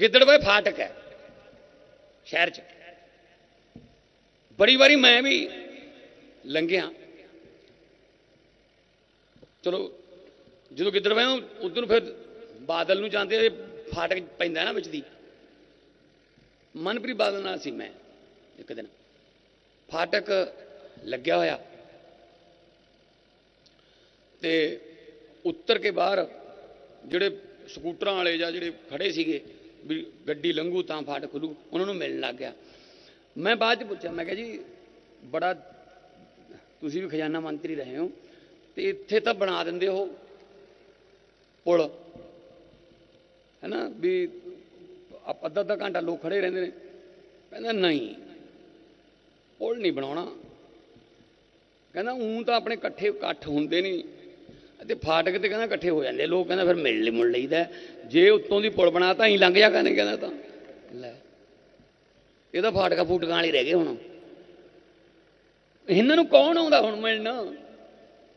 ਗਿੱਦੜਵੇ ਫਾਟਕ ਹੈ, ਸ਼ਹਿਰ 'ਚ। ਬੜੀ ਵਾਰੀ ਮੈਂ ਵੀ ਲੰਘਿਆ। ਚਲੋ, ਜਦੋਂ ਗਿੱਦੜਵੇ ਉਧਰ ਨੂੰ ਫਿਰ ਬਾਦਲ ਨੂੰ ਜਾਂਦੇ ਫਾਟਕ ਪੈਂਦਾ ਨਾ ਵਿੱਚ ਦੀ। ਮਨਪ੍ਰੀਤ ਬਾਦਲ ਨਾਲ ਸੀ ਮੈਂ ਇੱਕ ਦਿਨ। ਫਾਟਕ ਲੱਗਿਆ ਹੋਇਆ। ਤੇ ਉੱਤਰ ਕੇ ਬਾਹਰ ਜਿਹੜੇ ਸਕੂਟਰਾਂ ਵਾਲੇ ਜਾਂ ਜਿਹੜੇ ਖੜੇ ਸੀਗੇ ਵੀ ਗੱਡੀ ਲੰਘੂ ਤਾਂ ਫਾਟਕ ਖੁੱਲੂ, ਉਹਨਾਂ ਨੂੰ ਮਿਲਣ ਲੱਗ ਗਿਆ। ਮੈਂ ਬਾਅਦ ਚ ਪੁੱਛਿਆ, ਮੈਂ ਕਿਹਾ ਜੀ, ਬੜਾ ਤੁਸੀਂ ਵੀ ਖਜ਼ਾਨਾ ਮੰਤਰੀ ਰਹੇ ਹੋ, ਤੇ ਇੱਥੇ ਤਾਂ ਬਣਾ ਦਿੰਦੇ ਹੋ ਪੁਲ। ਹੈਨਾ, ਵੀ ਅੱਧਾ ਅੱਧਾ ਘੰਟਾ ਲੋਕ ਖੜੇ ਰਹਿੰਦੇ ਨੇ। ਕਹਿੰਦਾ, ਨਹੀਂ, ਪੁਲ ਨਹੀਂ ਬਣਾਉਣਾ। ਕਹਿੰਦਾ ਉਂ ਤਾਂ ਆਪਣੇ ਇਕੱਠੇ ਇਕੱਠ ਹੁੰਦੇ ਨਹੀਂ। ਤੇ ਫਾਟਕ ਤੇ ਕਹਿੰਦਾ ਇਕੱਠੇ ਹੋ ਜਾਂਦੇ ਲੋਕ ਕਹਿੰਦਾ ਫਿਰ ਮਿਲ ਲਈ ਮੁੜ ਲਈਦਾ। ਜੇ ਉੱਤੋਂ ਦੀ ਪੁਲ ਬਣਾਤਾ ਹੀ ਲੰਘ ਜਾ ਕਰਨੇ ਕਹਿੰਦਾ ਤਾਂ। ਲੈ, ਇਹ ਤਾਂ ਫਾਟਕਾ ਫੂਟਕਾਂ ਵਾਲੇ ਰਹਿ ਗਏ ਹੁਣ। ਇਹਨਾਂ ਨੂੰ ਕੌਣ ਆਉਂਦਾ ਹੁਣ ਮਿਲਣ?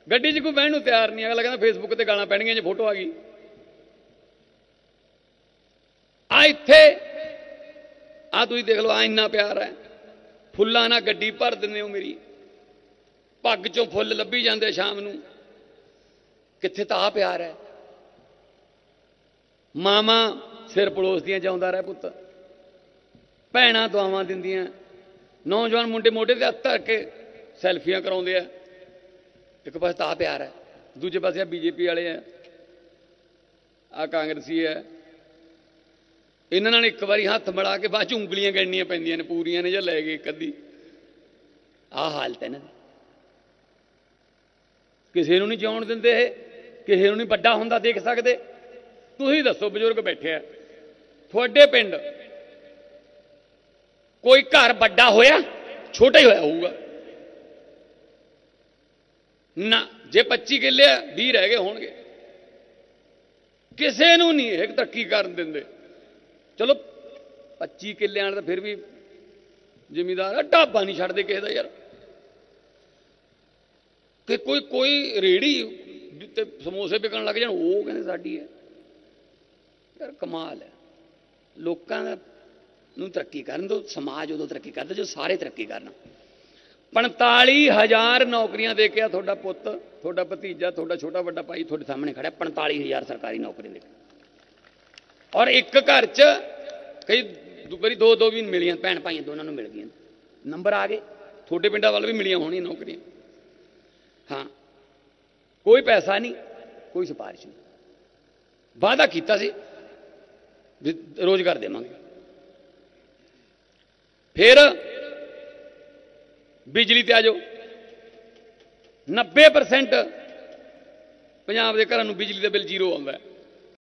ਗੱਡੀ 'ਚ ਕੋਈ ਬਹਿਣ ਨੂੰ ਤਿਆਰ ਨਹੀਂ। ਅਗਲਾ ਕਹਿੰਦਾ ਫੇਸਬੁੱਕ ਤੇ ਗਾਲਾਂ ਪੈਣਗੀਆਂ, ਜੇ ਫੋਟੋ ਆ ਗਈ। ਆ ਇੱਥੇ। ਆ ਤੁਸੀਂ ਦੇਖ ਲਓ, ਆ ਇੰਨਾ ਪਿਆਰ ਹੈ। ਫੁੱਲਾਂ ਨਾਲ ਗੱਡੀ ਭਰ ਦਿੰਦੇ ਹੋ ਮੇਰੀ। ਪੱਗ ਚੋਂ ਫੁੱਲ ਲੱਭੀ ਜਾਂਦੇ ਸ਼ਾਮ ਨੂੰ। ਕਿੱਥੇ ਤਾਂ ਆ ਪਿਆਰ ਹੈ? ਮਾਮਾ ਸਿਰ ਪਲੋਸਦੀਆਂ ਜਾਉਂਦਾ ਰਹਿ ਪੁੱਤ। ਭੈਣਾਂ ਦੁਆਵਾਂ ਦਿੰਦੀਆਂ। ਨੌਜਵਾਨ ਮੁੰਡੇ ਮੋਢੇ ਤੇ ਹੱਥ ਧਰ ਕੇ ਸੈਲਫੀਆਂ ਕਰਾਉਂਦੇ ਆ। ਇੱਕ ਪਾਸੇ ਤਾਂ ਪਿਆਰ ਹੈ, ਦੂਜੇ ਪਾਸੇ ਆ ਬੀਜੇਪੀ ਵਾਲੇ ਆ। ਆ ਕਾਂਗਰਸੀ ਹੈ। ਇਹਨਾਂ ਨਾਲ ਇੱਕ ਵਾਰੀ ਹੱਥ ਮਿਲਾ ਕੇ ਬਾਅਦ ਚ ਉਂਗਲੀਆਂ ਗਿਣਨੀਆਂ ਪੈਂਦੀਆਂ ਨੇ, ਪੂਰੀਆਂ ਨੇ ਜਾਂ ਲੈ ਗਏ ਇੱਕ ਅੱਧੀ। ਆਹ ਹਾਲਤ ਹੈ ਇਹਨਾਂ ਦੀ। ਕਿਸੇ ਨੂੰ ਨਹੀਂ ਜਿਉਣ ਦਿੰਦੇ ਇਹ। ਕਿਸੇ ਨੂੰ ਨਹੀਂ ਵੱਡਾ ਹੁੰਦਾ ਦੇਖ ਸਕਦੇ। ਤੁਸੀਂ ਦੱਸੋ ਬਜ਼ੁਰਗ ਬੈਠੇ ਆ, ਤੁਹਾਡੇ ਪਿੰਡ ਕੋਈ ਘਰ ਵੱਡਾ ਹੋਇਆ, ਛੋਟਾ ਹੀ ਹੋਇਆ ਹੋਊਗਾ। ਨਾ, ਜੇ 25 ਕਿੱਲੇ ਆ 20 ਰਹਿ ਗਏ ਹੋਣਗੇ। ਕਿਸੇ ਨੂੰ ਨਹੀਂ ਇਹ ਤਰੱਕੀ ਕਰਨ ਦਿੰਦੇ। ਚਲੋ 25 ਕਿੱਲਿਆਂ ਵਾਲਾ ਤਾਂ ਫਿਰ ਵੀ ਜ਼ਿਮੀਦਾਰ ਢਾਬਾ ਨਹੀਂ ਛੱਡਦੇ ਕਿਸੇ ਦਾ ਯਾਰ। ਕਿ ਕੋਈ ਕੋਈ ਰੇੜੀ ਤੇ ਸਮੋਸੇ ਵਿਕਣ ਲੱਗ ਜਾਣ, ਉਹ ਕਹਿੰਦੇ ਸਾਡੀ ਹੈ। ਯਾਰ ਕਮਾਲ ਹੈ। ਲੋਕਾਂ ਦਾ ਨੂੰ ਤਰੱਕੀ ਕਰਨ ਦੋ, ਸਮਾਜ ਉਦੋਂ ਤਰੱਕੀ ਕਰਦਾ ਜੋ ਸਾਰੇ ਤਰੱਕੀ ਕਰਨ। 45000 ਨੌਕਰੀਆਂ ਦੇ ਕੇ ਆ ਤੁਹਾਡਾ ਪੁੱਤ, ਤੁਹਾਡਾ ਭਤੀਜਾ, ਤੁਹਾਡਾ ਛੋਟਾ ਵੱਡਾ ਭਾਈ ਤੁਹਾਡੇ ਸਾਹਮਣੇ ਖੜਾ 45000 ਸਰਕਾਰੀ ਨੌਕਰੀਆਂ ਦੇ ਕੇ। ਔਰ ਇੱਕ ਘਰ 'ਚ ਕਈ ਦੂ- ਦੋ ਦੋ ਵੀ ਮਿਲੀਆਂ, ਭੈਣ ਭਾਈਆਂ ਦੋਨਾਂ ਨੂੰ ਮਿਲ ਗਈਆਂ। ਨੰਬਰ ਆ ਗਏ। ਤੁਹਾਡੇ ਪਿੰਡਾਂ ਵੱਲ ਵੀ ਮਿਲੀਆਂ ਹੋਣੀਆਂ ਨੌਕਰੀਆਂ। ਹਾਂ ਕੋਈ ਪੈਸਾ ਨਹੀਂ, ਕੋਈ ਸਿਫਾਰਿਸ਼ ਨਹੀਂ। ਵਾਅਦਾ ਕੀਤਾ ਸੀ ਵੀ ਰੋਜ਼ਗਾਰ ਦੇਵਾਂਗੇ। ਫਿਰ ਬਿਜਲੀ ਤੇ ਆ ਜਾਓ। 90% ਪੰਜਾਬ ਦੇ ਘਰਾਂ ਨੂੰ ਬਿਜਲੀ ਦਾ ਬਿੱਲ ਜ਼ੀਰੋ ਆਉਂਦਾ ਹੈ।